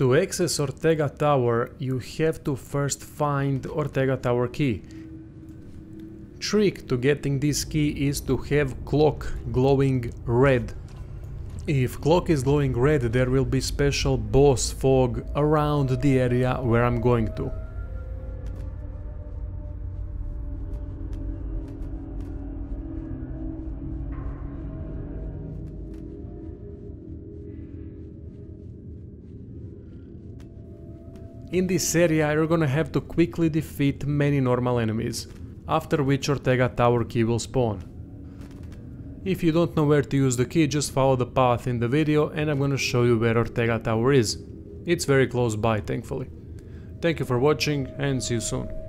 To access Ortega Tower, you have to first find Ortega Tower key. Trick to getting this key is to have clock glowing red. If clock is glowing red, there will be special boss fog around the area where I'm going to. In this area you're gonna have to quickly defeat many normal enemies, after which Ortega Tower key will spawn. If you don't know where to use the key, just follow the path in the video and I'm gonna show you where Ortega Tower is. It's very close by, thankfully. Thank you for watching and see you soon.